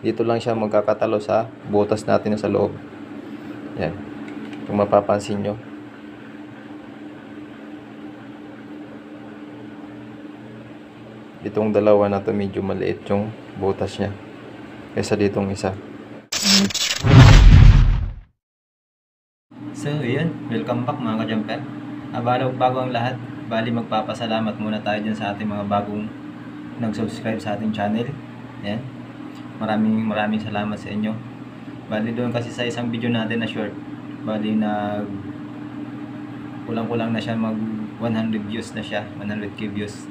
dito lang siya magkakatalo sa butas natin na sa loob. Yan. Kung mapapansin nyo. Itong dalawa na to medyo maliit yung butas niya. Kaysa ditong isa. So, yun. Welcome back mga ka-jumper. Bago, bago ang lahat, bali magpapasalamat muna tayo dyan sa ating mga bagong nag-subscribe sa ating channel. Yan. Maraming maraming salamat sa inyo. Bali doon kasi sa isang video natin na short, bali na kulang-kulang na siya mag 100 views na siya, 100k views.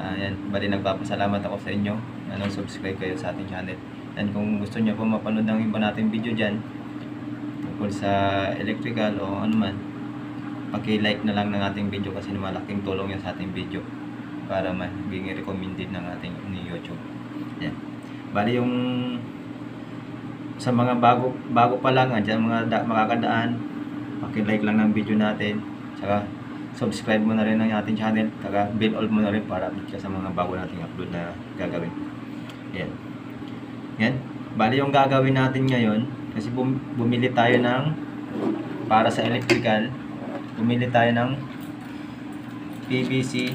Yan, bali nagpapasalamat ako sa inyo na nag-subscribe kayo sa ating channel. And kung gusto niyo po mapanood ng iba nating video dyan, tungkol sa electrical o ano man, paki-like na lang ng ating video kasi malaking tulong yan sa ating video para maging recommended ng ating ni YouTube. Yan. Bali yung sa mga bago bago pa lang andyan mga da, makakadaan, paki-like lang ng video natin. Saka subscribe mo na rin ng ating channel, saka bell all mo na rin para update ka sa mga bago nating upload na gagawin. Yan. Yan. Bali yung gagawin natin ngayon, kasi bum- bumili tayo ng para sa electrical, bumili tayo ng PVC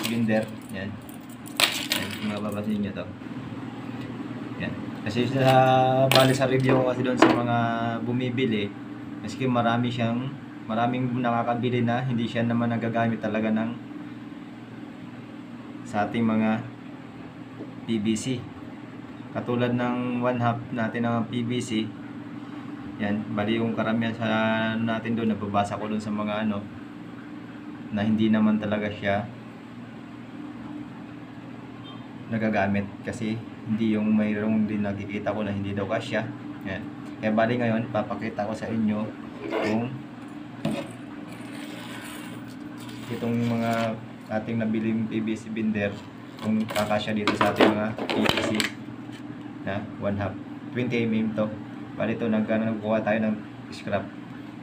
cylinder. Yan. Yan. Kung mapapansin nyo to. Kasi sa bali sa review ko kasi doon sa mga bumibili, kasi marami siyang maraming nakakabili na hindi siya naman nagagamit talaga ng sa ating mga PVC katulad ng one half natin ng PVC yan, bali yung karamihan sa natin doon, nababasa ko doon sa mga ano na hindi naman talaga siya nagagamit kasi hindi yung mayroong din nakikita ko na hindi daw kasya. Yan. kaya bali ngayon, papakita ko sa inyo kung itong mga ating nabiling PVC binder kung kakasya dito sa ating mga PVC na 1 half. 20 mm to. Bali ito nagkuha tayo ng scrap.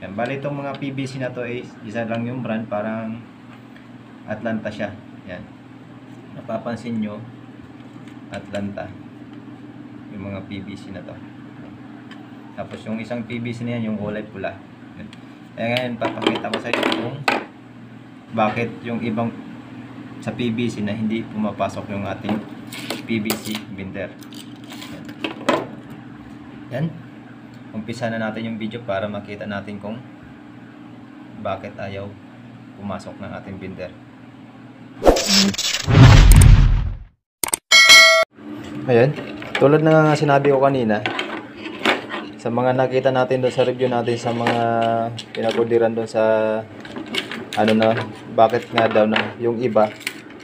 Yan. Bali itong mga PVC na to is isa lang yung brand parang Atlanta siya. Yan. Napapansin nyo Atlanta. Yung mga PVC na to. Tapos yung isang PVC na yan yung kulay pula. Kaya ngayon papakita ko sa inyo kung bakit yung ibang sa PVC na hindi pumapasok yung ating PVC binder. Yan. Umpisa na natin yung video para makita natin kung bakit ayaw pumasok ng ating binder. Ayan. Tulad na nga sinabi ko kanina, sa mga nakita natin doon sa review natin sa mga pinakudiran doon sa ano na, bakit nga daw na yung iba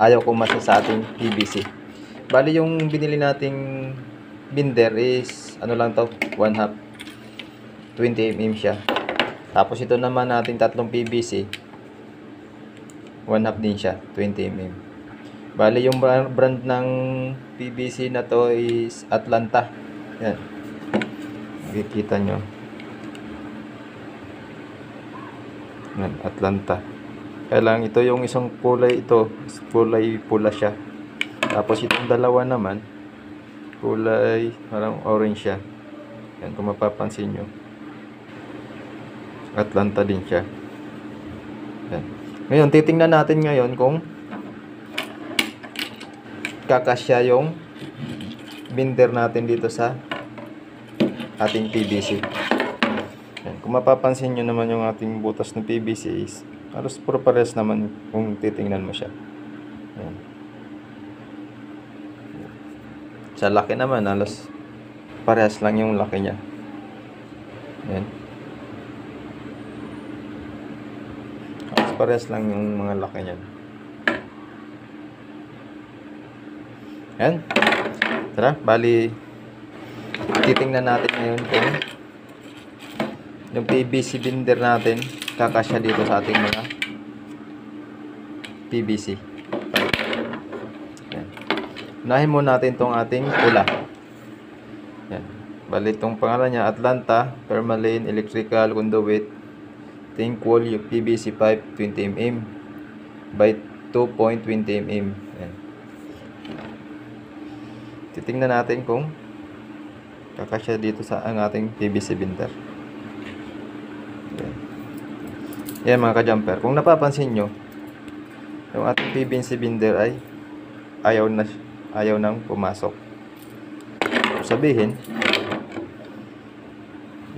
ayaw kumasa sa ating PVC. Bali yung binili nating binder is ano lang to, 1 half 20 mm siya. Tapos ito naman nating tatlong PVC 1 half din siya, 20 mm. Bali yung bra- brand ng PVC na to is Atlanta. Yan. Makikita nyo. Yan, Atlanta. Kaya lang ito yung isang kulay ito, kulay pula siya. Tapos itong dalawa naman, kulay parang orange siya. Yan, kung mapapansin nyo. Atlanta din siya. Yan. Ngayon, titingnan natin ngayon kung kakasya yung binder natin dito sa ating PVC. Yan. Kung mapapansin nyo naman yung ating butas ng PVC is halos puro pares naman kung titingnan mo siya. Yan. Sa laki naman, halos parehas lang yung laki niya. Yan. Halos parehas lang yung mga laki niya. Yan. Tara, bali titingnan natin ngayon kung yung PVC binder natin kakasya dito sa ating mga PVC. Yan. Unahin muna natin tong ating pula. Yan. Bali itong pangalan niya Atlanta Permalane Electrical Conduit Think Wall PVC pipe 20 mm by 2.20 mm. Titingnan natin kung Kakasya dito sa ang ating PVC binder. Yan. Mga ka-jumper. Kung napapansin nyo, yung ating PVC binder ay ayaw na ayaw nang pumasok. Sabihin,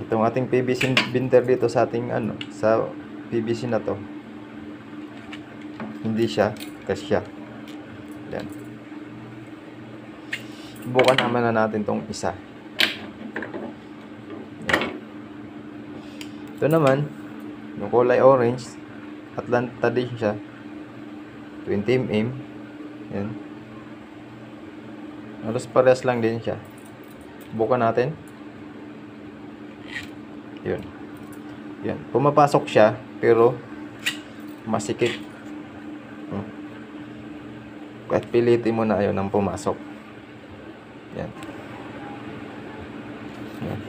itong ating PVC binder dito sa ating ano, sa PVC na to, hindi siya kasya. Yan. Bukan naman na natin tong isa. Ito naman, yung kulay orange, Atlanta din siya. 20 mm. Yan. Halos parehas lang din siya. Bukan natin. Yun. Yan. Pumapasok siya, pero masikip. Hmm. Kahit pilitin mo na ayaw nang pumasok. Yan. Yan.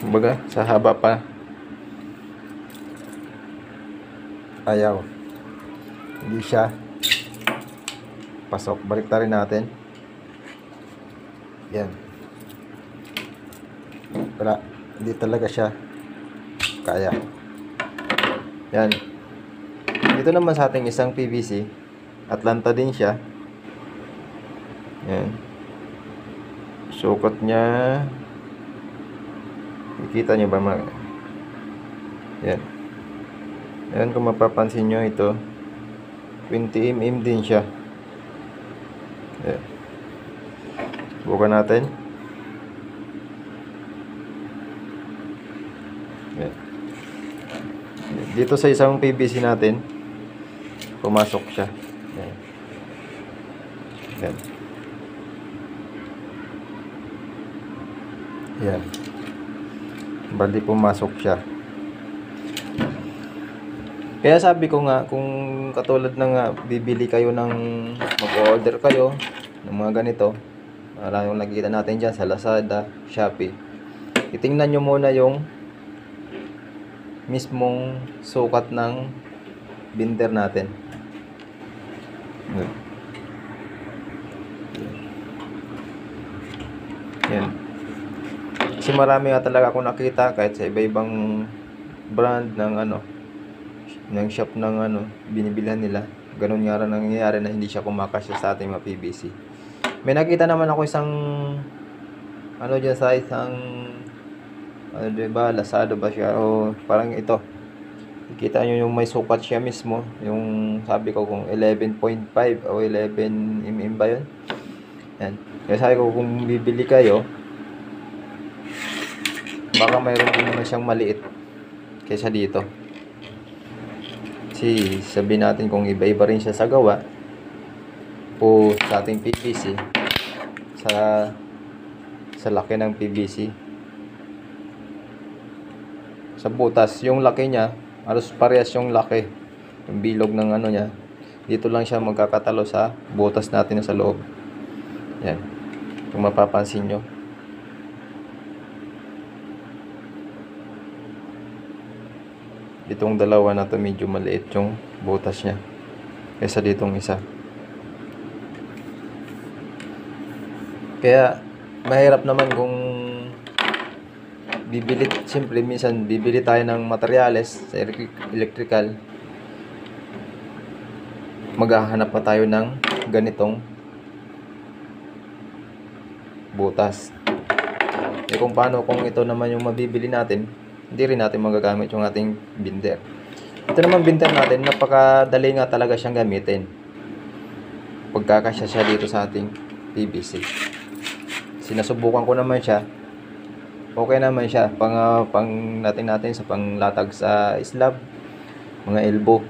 Kumbaga, sa haba pa. Ayaw. Hindi siya pasok. Balik rin natin. Yan. Wala. Hindi talaga siya kaya. Yan. Dito naman sa ating isang PVC. Atlanta din siya. Yan. Sukat niya. Kikita niyo ba mga... Yan. Yan kung mapapansin nyo ito. 20 mm din siya. Yan. Bukan natin. Yan. Dito sa isang PVC natin, pumasok siya. Yan. Yan. Yan. Bali pumasok siya. Kaya sabi ko nga, kung katulad ng nga, bibili kayo ng, mag-order kayo ng mga ganito, para yung nakikita natin dyan sa Lazada, Shopee, itingnan nyo muna yung mismong sukat ng binder natin. Yan. Yan. Kasi marami nga talaga ako nakita kahit sa iba-ibang brand ng ano ng shop ng ano binibilhan nila. Ganun nga rin nangyayari na hindi siya kumakasya sa ating mga PVC. May nakita naman ako isang ano dyan sa isang ano di ba Lazada ba siya o parang ito. Kita nyo yung may sukat siya mismo. Yung sabi ko kung 11.5 o 11 mm ba yun. Yan. Kaya sabi ko kung bibili kayo, baka mayroon din naman siyang maliit kaysa dito. Kasi sabi natin kung iba-iba rin siya sa gawa o sa ating PVC sa sa laki ng PVC sa butas yung laki niya halos parehas yung laki yung bilog ng ano niya. Dito lang siya magkakatalo sa butas natin na sa loob. Yan. Kung mapapansin nyo itong dalawa na to medyo maliit yung butas niya kaysa ditong isa. Kaya mahirap naman kung bibili siyempre minsan bibili tayo ng materyales sa electric- electrical. Maghahanap pa tayo ng ganitong butas. Eh kung paano kung ito naman yung mabibili natin hindi rin natin magagamit yung ating binder. Ito naman binder natin, napakadali nga talaga siyang gamitin. Pagkakasya siya dito sa ating PVC. Sinasubukan ko naman siya. Okay naman siya. Pang, ah, pang natin natin sa panglatag sa slab. Mga elbow.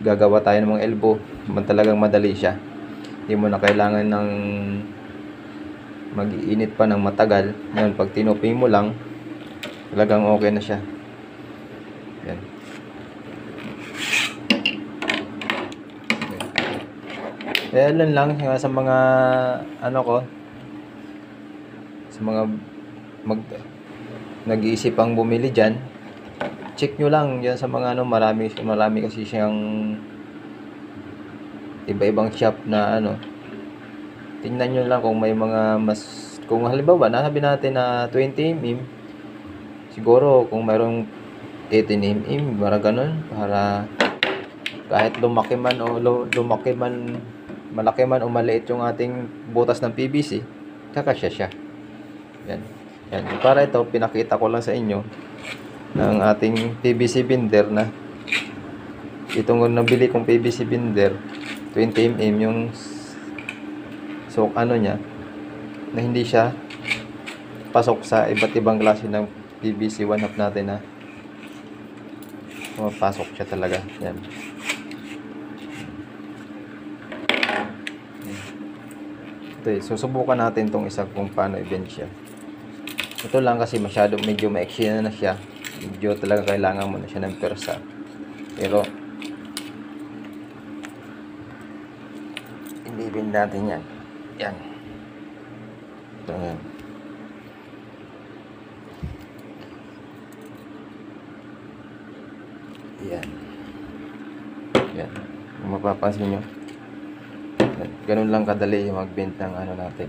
Gagawa tayo ng mga elbow. Man talagang madali siya. Hindi mo na kailangan ng mag-iinit pa ng matagal. Ngayon, pag tinuping mo lang, talagang okay na siya. Yan. Eh, yun lang sa mga ano ko sa mga mag nag-iisip ang bumili diyan. Check nyo lang yan sa mga ano marami marami kasi siyang iba-ibang shop na ano tingnan nyo lang kung may mga mas kung halimbawa, nasabi natin na 20 mm, siguro kung mayroong 18 mm, para ganun, para kahit lumaki man o lu- lumaki man, malaki man o maliit yung ating butas ng PVC, kakasya siya. Yan. Yan. Para ito, pinakita ko lang sa inyo ng ating PVC binder na itong nabili kong PVC binder 20 mm yung so ano niya na hindi siya pasok sa iba't ibang klase ng PVC one half natin na pumapasok siya talaga. Yan. Ito eh, susubukan natin tong isa kung paano i-bend siya. Ito lang kasi masyado medyo maiksi na na siya. Medyo talaga kailangan mo na siya ng persa. Pero i-bend natin yan. Yan. Ito yan yan. Yan. Kung mapapansin nyo yan. ganun lang kadali yung mag-bend ng ano natin.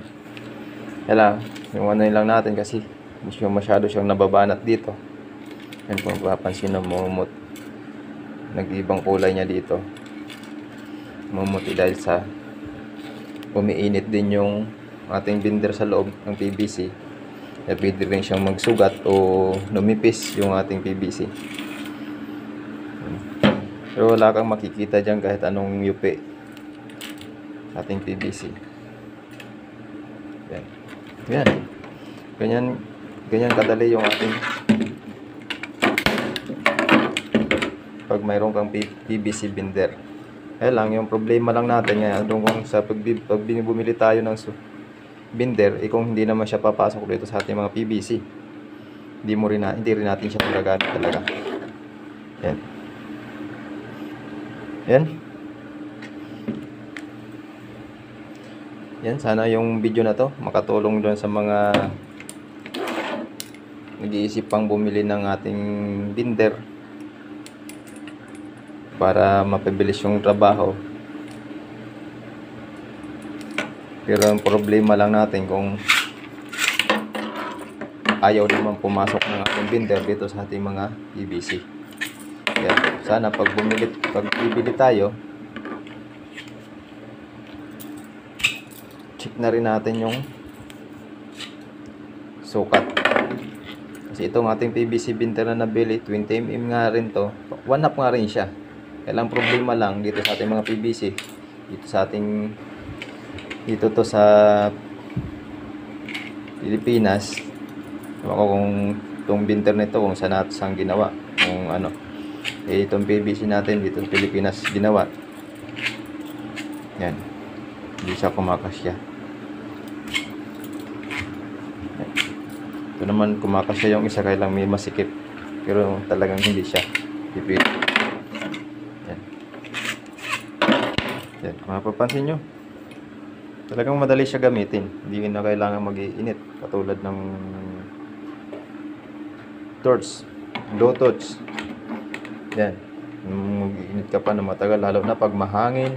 Kaya yung ano lang natin kasi medyo masyado siyang nababanat dito. Yan kung mapapansin na mumut. Nag-ibang kulay niya dito. Mumuti dahil sa umiinit din yung ating binder sa loob ng PVC kaya pwede rin siyang magsugat o lumipis yung ating PVC pero wala kang makikita dyan kahit anong yupi. Sa ating PVC yan. Yan. Ganyan ganyan kadali yung ating pag mayroon kang PVC binder. Kaya lang, yung problema lang natin ngayon, doon kung sa pag, pag bumili tayo ng binder, eh kung hindi naman siya papasok dito sa ating mga PVC, hindi mo rin na, hindi rin natin siya magagamit talaga. Yan. Yan. Yan, sana yung video na to makatulong doon sa mga nag-iisip pang bumili ng ating binder para mapabilis yung trabaho. Pero ang problema lang natin kung ayaw naman pumasok ng ating binder dito sa ating mga PVC. Kaya sana pag bumili, pag bibili tayo, check na rin natin yung sukat. Kasi itong ating PVC binder na nabili, 20mm nga rin to. One up nga rin siya. Kailang problema lang dito sa ating mga PVC. Dito sa ating dito to sa Pilipinas. Ewan ko kung itong binder nito kung saan natin saan ginawa. Kung ano. Eh itong PVC natin dito sa Pilipinas ginawa. Yan. Hindi siya kumakasya. Yan. Ito naman kumakasya yung isa kailang may masikip. Pero talagang hindi siya. Pipili. Yan. Yan. Kung mapapansin nyo, talagang madali siya gamitin. Hindi na kailangan mag-iinit. Katulad ng torch, Bluetooth. Yan. Mag-iinit ka pa na matagal. Lalo na pag mahangin,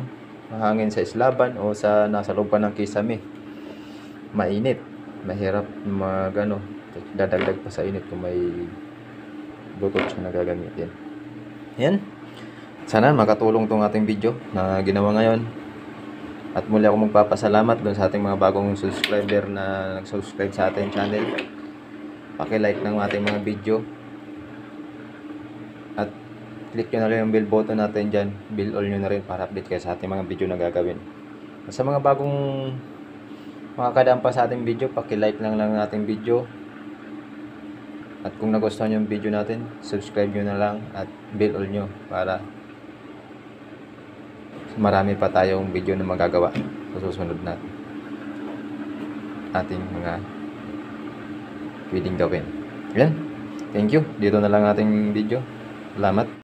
mahangin sa islaban o sa nasa loob pa ng kisame. Mainit. Mahirap mag ano, dadagdag pa sa init kung may Bluetooth na gagamitin. Yan. Sana makatulong tong ating video na ginawa ngayon. At muli ako magpapasalamat doon sa ating mga bagong subscriber na nag-subscribe sa ating channel. Paki-like ng ating mga video. Click nyo na rin yung bell button natin dyan. Bell all nyo na rin para update kayo sa ating mga video na gagawin. Sa mga bagong makakadaan pa sa ating video, paki-like lang lang ng ating video. At kung nagustuhan nyo yung video natin, subscribe nyo na lang at bell all nyo para marami pa tayong video na magagawa sa susunod natin ating mga pwedeng gawin. Yan. Thank you. Dito na lang ating video. Salamat.